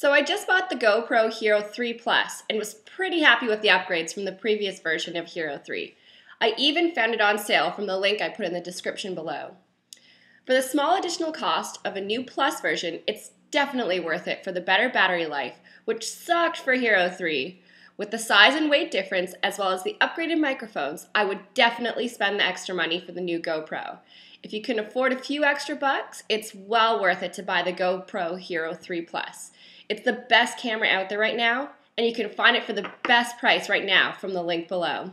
So I just bought the GoPro Hero 3 Plus and was pretty happy with the upgrades from the previous version of Hero 3. I even found it on sale from the link I put in the description below. For the small additional cost of a new Plus version, it's definitely worth it for the better battery life, which sucked for Hero 3. With the size and weight difference, as well as the upgraded microphones, I would definitely spend the extra money for the new GoPro. If you can afford a few extra bucks, it's well worth it to buy the GoPro Hero 3 Plus. It's the best camera out there right now, and you can find it for the best price right now from the link below.